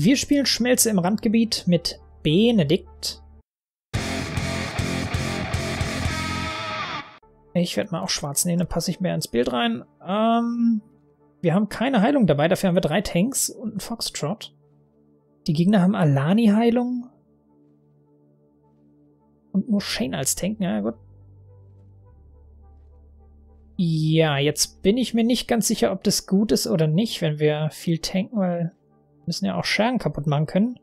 Wir spielen Schmelze im Randgebiet mit Benedikt. Ich werde mal auch schwarz nehmen, dann passe ich mehr ins Bild rein. Ähm, wir haben keine Heilung dabei, dafür haben wir drei Tanks und einen Foxtrot. Die Gegner haben Alani-Heilung. Und nur Shane als Tank, ja gut. Ja, jetzt bin ich mir nicht ganz sicher, ob das gut ist oder nicht, wenn wir viel tanken, weil müssen ja auch Schergen kaputt machen können.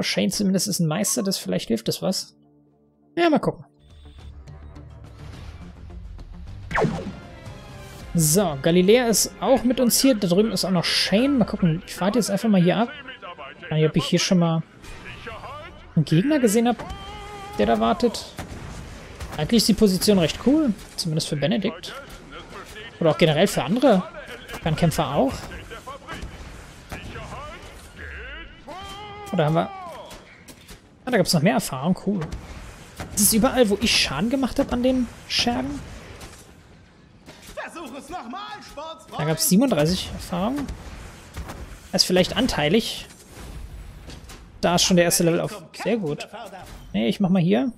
Shane zumindest ist ein Meister, das vielleicht hilft das was. Ja, mal gucken. So, Galilea ist auch mit uns hier. Da drüben ist auch noch Shane. Mal gucken, ich warte jetzt einfach mal hier ab. Ich nicht, ob ich hier schon mal einen Gegner gesehen habe, der da wartet. Eigentlich ist die Position recht cool. Zumindest für Benedikt. Oder auch generell für andere Fernkämpfer auch. Oder haben wir... Ah, da gab es noch mehr Erfahrung. Cool. Das ist überall, wo ich Schaden gemacht habe an den Schergen. Da gab es 37 Erfahrungen. Das ist vielleicht anteilig. Da ist schon der erste Level auf. Sehr gut. Nee, ich mach mal hier.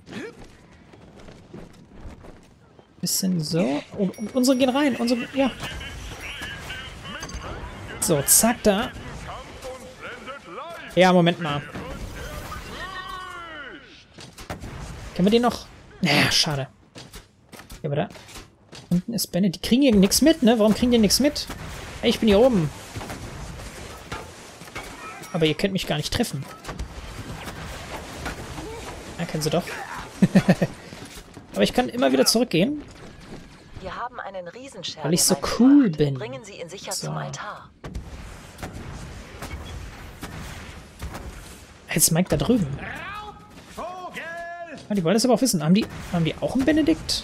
Bisschen so. Oh, unsere gehen rein. Unsere, ja. So, zack, da. Ja, Moment mal. Können wir den noch... Naja, schade. Ja, aber da... Unten ist Bennett. Die kriegen hier nichts mit, ne? Warum kriegen die nichts mit? Hey, ich bin hier oben. Aber ihr könnt mich gar nicht treffen. Ja, können sie doch. Aber ich kann immer wieder zurückgehen. Weil ich so cool bin. So. Jetzt Mike da drüben. Ah, die wollen das aber auch wissen. Haben die, haben die auch einen Benedikt?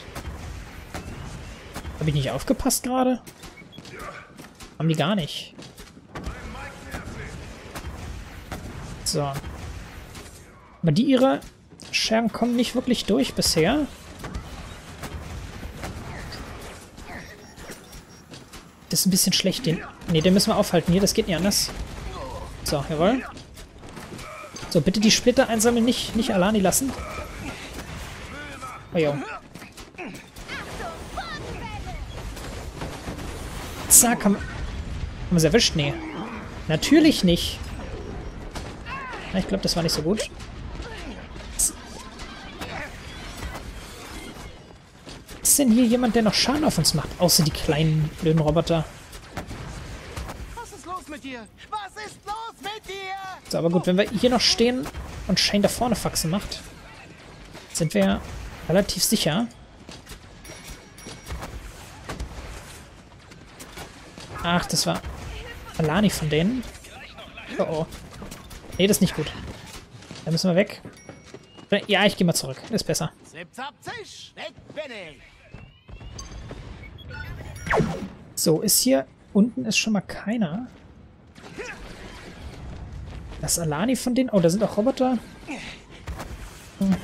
Habe ich nicht aufgepasst gerade? Haben die gar nicht. So. Aber die ihre Schergen kommen nicht wirklich durch bisher. Das ist ein bisschen schlecht. Den, ne, den müssen wir aufhalten hier. Das geht nicht anders. So, jawohl. So, bitte die Splitter einsammeln. Nicht, nicht Alani lassen. Oh, jo. Zack, haben, haben wir sie erwischt? Nee. Natürlich nicht. Na, ich glaube, das war nicht so gut. Ist denn hier jemand, der noch Schaden auf uns macht? Außer die kleinen, blöden Roboter. Was ist los mit dir? Was ist los mit dir? So, aber gut, wenn wir hier noch stehen und Shane da vorne Faxen macht, sind wir relativ sicher. Ach, das war Alani von denen. Oh oh. Nee, das ist nicht gut. Da müssen wir weg. Ja, ich gehe mal zurück. Ist besser. So, ist hier... Unten ist schon mal keiner. Das Alani von denen... Oh, da sind auch Roboter. Hm.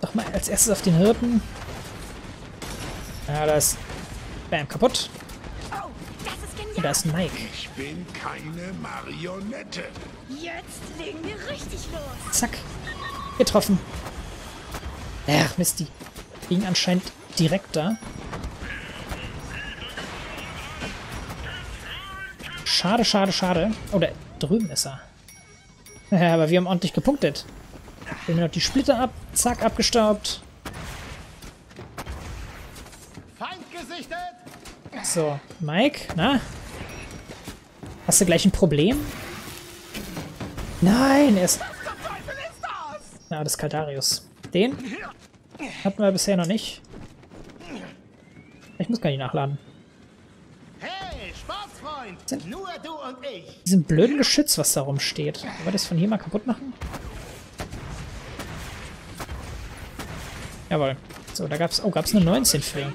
Doch mal als erstes auf den Hirten. Ja, da ist Bam, kaputt. Und da ist Mike. Ich bin keine Marionette. Jetzt legen wir richtig los. Zack. Getroffen. Ach, Mist, die liegen anscheinend direkt da. Schade, schade, schade. Oh, da drüben ist er. Ja, aber wir haben ordentlich gepunktet. Wir noch die Splitter ab. Zack, abgestaubt. So, Mike, na? Hast du gleich ein Problem? Nein, er ist... Na, das ist Kaldarius. Den hatten wir bisher noch nicht. Ich muss gar nicht nachladen. Sind, Nur du und ich! Diesen blöden Geschütz, was da rumsteht. Wollen wir das von hier mal kaputt machen? Jawohl. So, da gab's... Oh, gab's eine 19 für.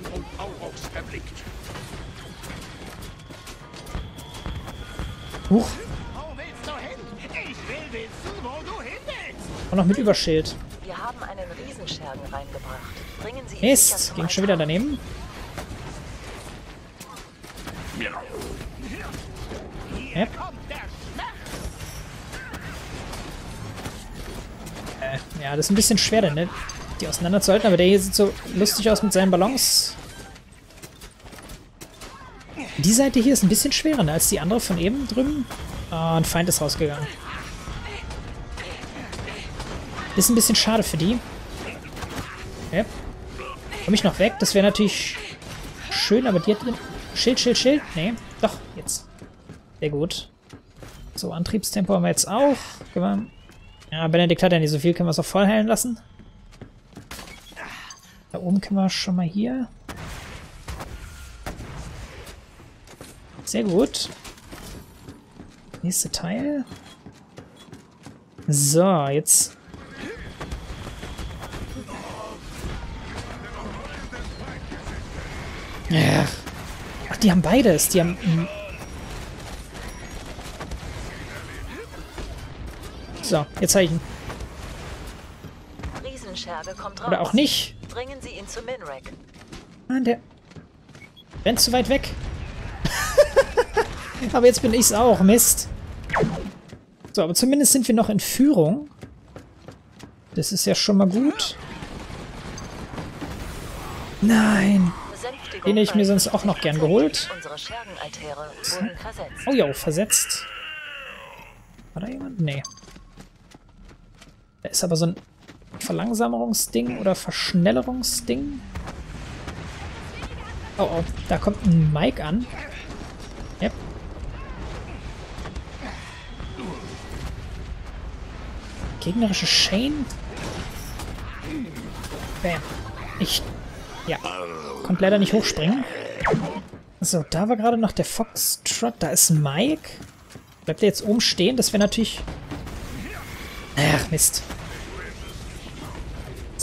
Huch. Und noch mit Überschild. Wir haben einen Riesenschergen reingebracht. Bringen Sie Mist, ging schon wieder daneben. Schmerz. Äh, ja, das ist ein bisschen schwer, denn, ne? die auseinanderzuhalten, aber der hier sieht so lustig aus mit seinen Ballons. Die Seite hier ist ein bisschen schwerer ne, als die andere von eben drüben. Ah, ein Feind ist rausgegangen. Ist ein bisschen schade für die. Okay. Komme ich noch weg? Das wäre natürlich schön, aber die hat... Schild, Schild, Schild. Nee, doch, jetzt. Sehr gut. So, Antriebstempo haben wir jetzt auch. Wir ja, Benedikt hat ja nicht so viel, können wir es auch voll heilen lassen. Da oben können wir schon mal hier. Sehr gut. Nächste Teil. So, jetzt. Ach, die haben beides. Die haben. So, jetzt habe ich ihn. Riesenscherge kommt raus. Oder auch nicht. Bringen Sie ihn zu Minrek. Mann, der rennt zu weit weg. aber jetzt bin ich's auch. Mist. So, aber zumindest sind wir noch in Führung. Das ist ja schon mal gut. Nein. Den hätte ich mir sonst auch noch gern geholt. Oh ja, versetzt. War da jemand? Nee. Da ist aber so ein Verlangsamungsding oder Verschnellerungsding. Oh, oh, da kommt ein Mike an. Yep. Gegnerische Shane. Bam. Ich. Ja. Konnte leider nicht hochspringen. So, da war gerade noch der Foxtrot. Da ist Mike. Bleibt er jetzt oben stehen? Das wäre natürlich... Ach, Mist.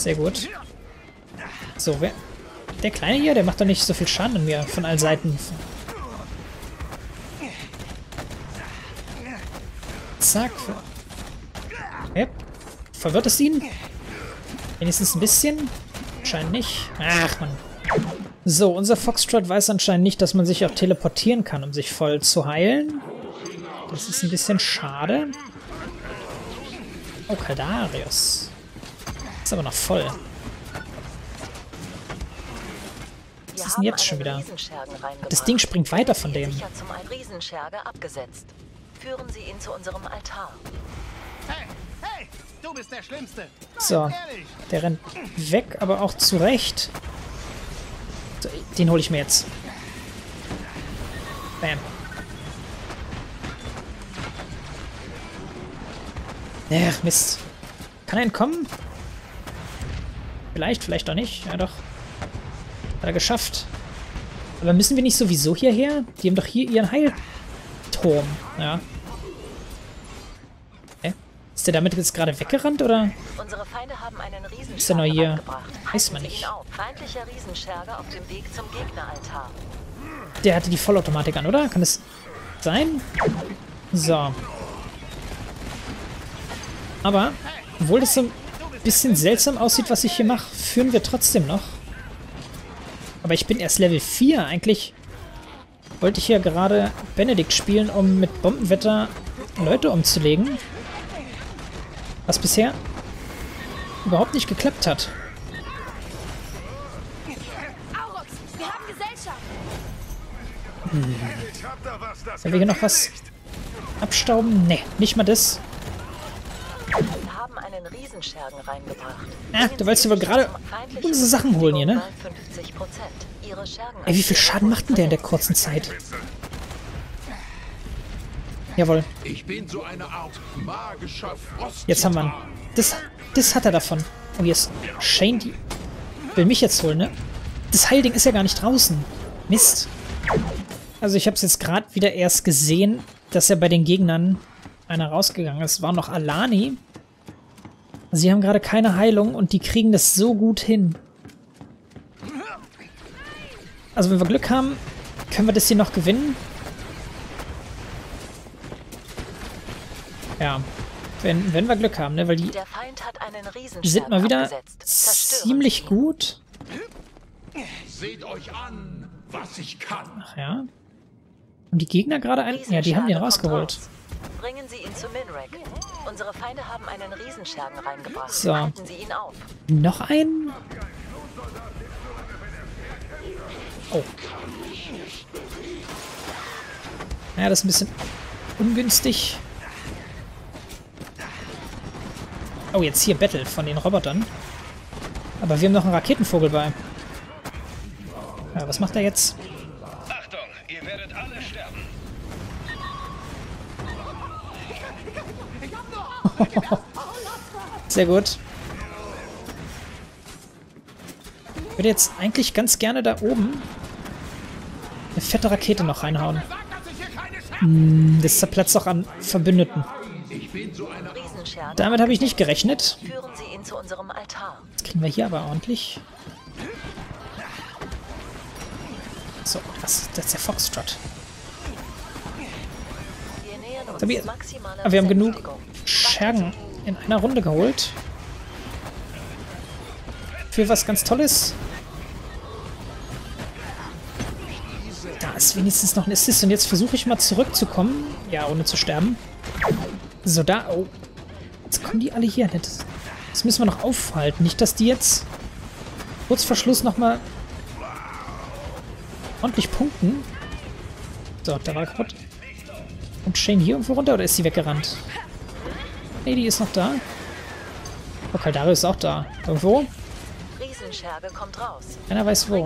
Sehr gut. So, wer... Der Kleine hier, der macht doch nicht so viel Schaden an mir von allen Seiten. Zack. Yep. Verwirrt es ihn? Wenigstens ein bisschen? Scheint nicht. Ach, Mann. So, unser Foxtrot weiß anscheinend nicht, dass man sich auch teleportieren kann, um sich voll zu heilen. Das ist ein bisschen schade. Oh, Caldarius. Ist aber noch voll. Wir ist denn jetzt schon wieder? Das Ding springt weiter von dem. Sicher zum ein Riesenscherge abgesetzt. Führen Sie ihn zu unserem Altar. Hey, hey, du bist der Schlimmste. So, der rennt weg, aber auch zurecht. So, den hole ich mir jetzt. Bam. Ach, Mist. Kann er entkommen? Vielleicht, vielleicht auch nicht. Ja, doch. Hat er geschafft. Aber müssen wir nicht sowieso hierher? Die haben doch hier ihren Heilturm. Ja. Hä? Ist der damit jetzt gerade weggerannt, oder? Unsere Feinde haben einen Ist er noch hier? Weiß man nicht. Der hatte die Vollautomatik an, oder? Kann das sein? So. Aber, obwohl das so bisschen seltsam aussieht, was ich hier mache, führen wir trotzdem noch. Aber ich bin erst Level 4. Eigentlich wollte ich ja gerade Benedikt spielen, um mit Bombenwetter Leute umzulegen. Was bisher überhaupt nicht geklappt hat. Wenn wir hier noch was abstauben? Nee, nicht mal das. Einen Riesenschergen reingebracht. Ah, du wolltest dir wohl gerade unsere Sachen holen hier, ne? Bestätigung bei 50%. Ihre Schergen Ey, wie viel Schaden macht denn der in der kurzen Zeit? Jawohl, Ich bin so eine Art magischer Frost. jetzt haben wir ihn. Das, das hat er davon. Oh, jetzt Shane, die will mich jetzt holen, ne? Das Heilding ist ja gar nicht draußen. Mist. Also ich habe es jetzt gerade wieder erst gesehen, dass ja bei den Gegnern einer rausgegangen ist. War noch Alani. Sie haben gerade keine Heilung und die kriegen das so gut hin. Also wenn wir Glück haben, können wir das hier noch gewinnen. Ja, wenn, wenn wir Glück haben, ne? Weil die Der Feind hat einen Riesenschergen die sind mal wieder ziemlich gut. Seht euch an, was ich kann. Ach ja. Haben die Gegner gerade einen? Ja, die haben den rausgeholt. raus. Bringen Sie ihn zu Minrek. Unsere Feinde haben einen Riesenschergen reingebracht. So. Halten Sie ihn auf. Noch einen? Oh. Ja, das ist ein bisschen ungünstig. Oh, jetzt hier Battle von den Robotern. Aber wir haben noch einen Raketenvogel bei. Ja, was macht er jetzt? Sehr gut. Ich würde jetzt eigentlich ganz gerne da oben eine fette Rakete noch reinhauen. Hm, Das zerplatzt doch an Verbündeten. Damit habe ich nicht gerechnet. Das kriegen wir hier aber ordentlich. So, das, das ist der Foxtrot. Aber wir- haben genug. Schergen in einer Runde geholt. Für was ganz Tolles. Da ist wenigstens noch ein Assist. Und jetzt versuche ich mal zurückzukommen. Ja, ohne zu sterben. So, da. Oh. Jetzt kommen die alle hier. Das, das müssen wir noch aufhalten. Nicht, dass die jetzt kurz vor Schluss nochmal ordentlich punkten. So, da war kaputt. Und Shane hier irgendwo runter oder ist sie weggerannt? Nee, die ist noch da. Oh, Caldaro ist auch da. Irgendwo? Riesenscherge kommt raus. Keiner weiß wo.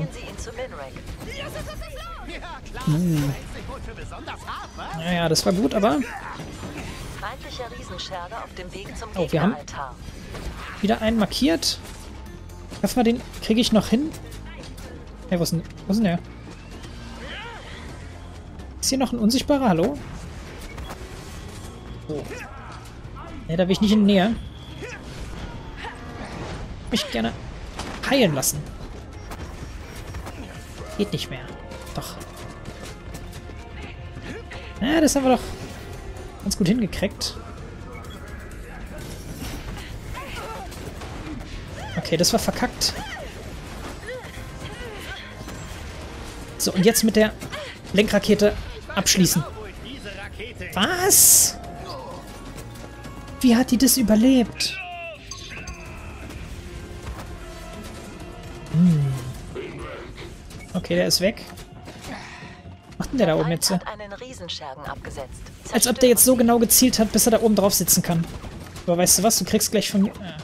Minrek. Naja, das war gut, aber Feindlicher Riesenscherge auf dem Weg zum Oh, wir haben- wieder einen markiert. Hoffen wir, den kriege ich noch hin. Hey, wo ist denn, wo ist denn der? Ist hier noch ein unsichtbarer? Hallo? Oh. Ne, da will ich nicht in die Nähe. Mich gerne heilen lassen. Geht nicht mehr. Doch. Ja, das haben wir doch ganz gut hingekriegt. Okay, das war verkackt. So, und jetzt mit der Lenkrakete abschließen. Was? Wie hat die das überlebt? Hm. Okay, der ist weg. Was macht denn der da oben jetzt? hat einen Riesenschergen abgesetzt. Als ob der jetzt so genau gezielt hat, bis er da oben drauf sitzen kann. Aber weißt du was? Du kriegst gleich von mir... Ah.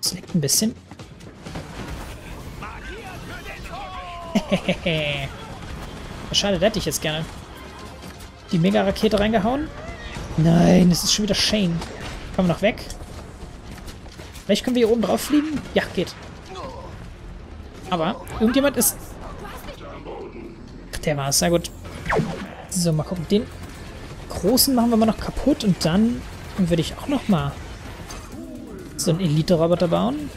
Das leckt ein bisschen. Schade, der hätte ich jetzt gerne. Die Mega-Rakete reingehauen. Nein, es ist schon wieder Shane. Kommen wir noch weg? Vielleicht können wir hier oben drauf fliegen? Ja, geht. Aber irgendjemand ist... Ach, der war es. Sehr gut. So, mal gucken. Den großen machen wir mal noch kaputt und dann würde ich auch noch mal so einen Elite-Roboter bauen.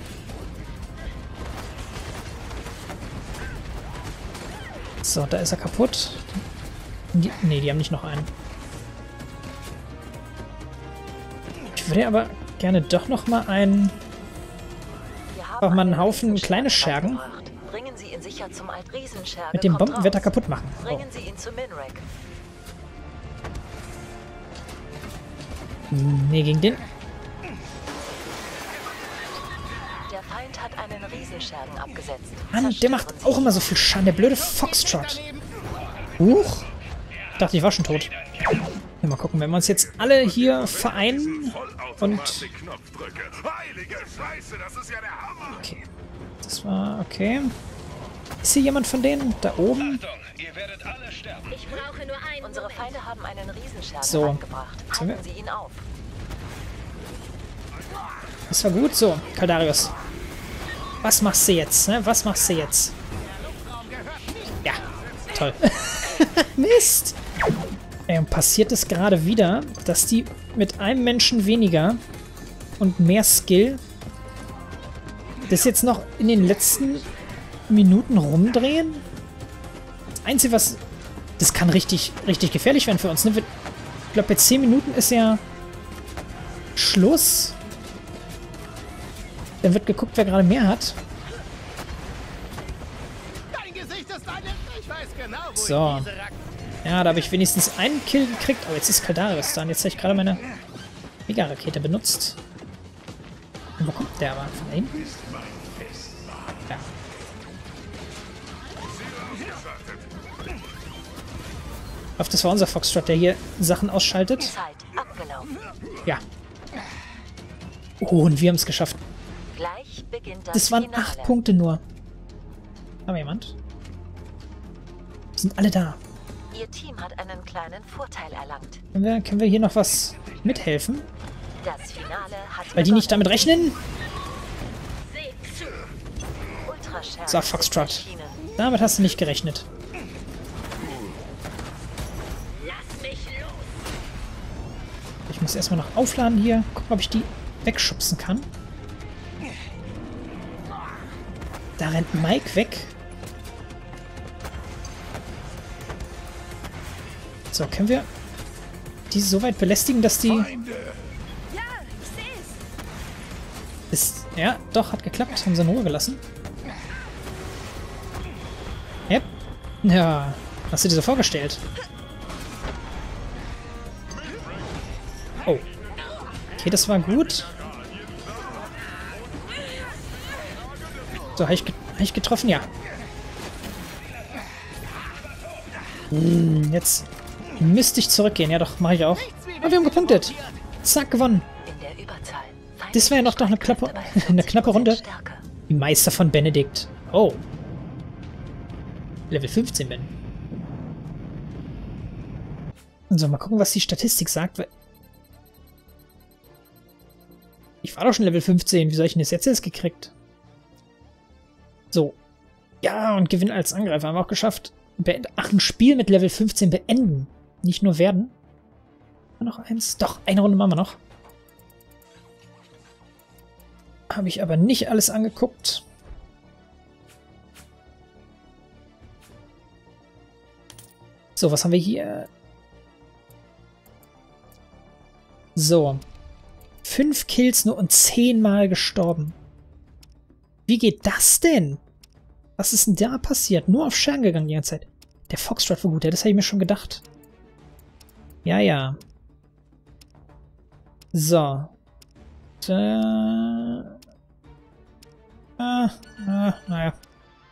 So, da ist er kaputt. Die, nee, die haben nicht noch einen. Ich würde aber gerne doch noch mal einen... Einfach mal einen Haufen kleine Schergen mit dem Bombenwetter kaputt machen. Oh. Nee, gegen den... Der Feind hat einen Riesenschergen abgesetzt. Mann, der macht auch immer so viel Schaden. Der blöde Foxtrot. Huch. Ich dachte, ich war schon tot. Ja, mal gucken, wenn wir uns jetzt alle hier vereinen und... Knopf drücke. Heilige Scheiße, das ist ja der Hammer. Okay. Das war okay. Ist hier jemand von denen? Da oben? Achtung, ihr werdet alle sterben. Ich brauche nur einen Unsere Moment. Feinde haben einen Riesenschergen So. reingebracht. Sind wir- Halten Sie ihn auf. Das war gut. So, Kaldarius. Was machst du jetzt? Ne? Was machst du jetzt? Ja, toll. Mist. Ey, und passiert es gerade wieder, dass die mit einem Menschen weniger und mehr Skill das jetzt noch in den letzten Minuten rumdrehen? Das Einzige, was... Das kann richtig, richtig gefährlich werden für uns. Ne? Ich glaube, bei 10 Minuten ist ja Schluss. Dann wird geguckt, wer gerade mehr hat. Genau, So. Ja, da habe ich wenigstens einen Kill gekriegt. Oh, jetzt ist Kaldarius da. Und jetzt habe ich gerade meine Mega-Rakete benutzt. Und wo kommt der aber? Von hinten? Ja. Hoffe, das war unser Foxtrot, der hier Sachen ausschaltet. Ja. Oh, und wir haben es geschafft. Das, Das waren acht Punkte nur. Haben wir jemand? Sind alle da. Ihr Team hat einen kleinen Vorteil erlangt. Können wir, können wir hier noch was mithelfen? Das Finale hat Weil die nicht damit rechnen? Ist Foxtrot. Damit hast du nicht gerechnet. Ich muss erstmal noch aufladen hier. Gucken, ob ich die wegschubsen kann. Da rennt Mike weg. So, können wir die so weit belästigen, dass die... Ja, ich sehe es. Ist, ja, doch, hat geklappt. Haben sie in Ruhe gelassen. Yep. Ja, hast du dir so vorgestellt? Oh. Okay, das war gut. So, habe ich, hab ich getroffen? Ja. Hm, jetzt müsste ich zurückgehen. Ja doch, mache ich auch. Aber wir haben gepunktet. Zack, gewonnen. Das wäre ja noch doch eine knappe, eine knappe Runde. Die Meister von Benedikt. Oh. Level 15 bin. So, mal gucken, was die Statistik sagt. Ich war doch schon Level 15. Wie soll ich denn das jetzt erst gekriegt? So. Ja, und Gewinn als Angreifer haben wir auch geschafft. Beend Ach, ein Spiel mit Level 15 beenden. Nicht nur werden. Noch eins. Doch, eine Runde machen wir noch. Habe ich aber nicht alles angeguckt. So, was haben wir hier? So. Fünf Kills nur und zehnmal gestorben. Wie geht das denn? Was ist denn da passiert? Nur auf Schergen gegangen die ganze Zeit. Der Foxtrot war gut, ja, das habe ich mir schon gedacht. Ja, ja. So. Äh, ah, ah, naja.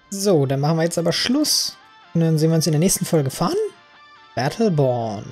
So, dann machen wir jetzt aber Schluss. Und dann sehen wir uns in der nächsten Folge von Battleborn.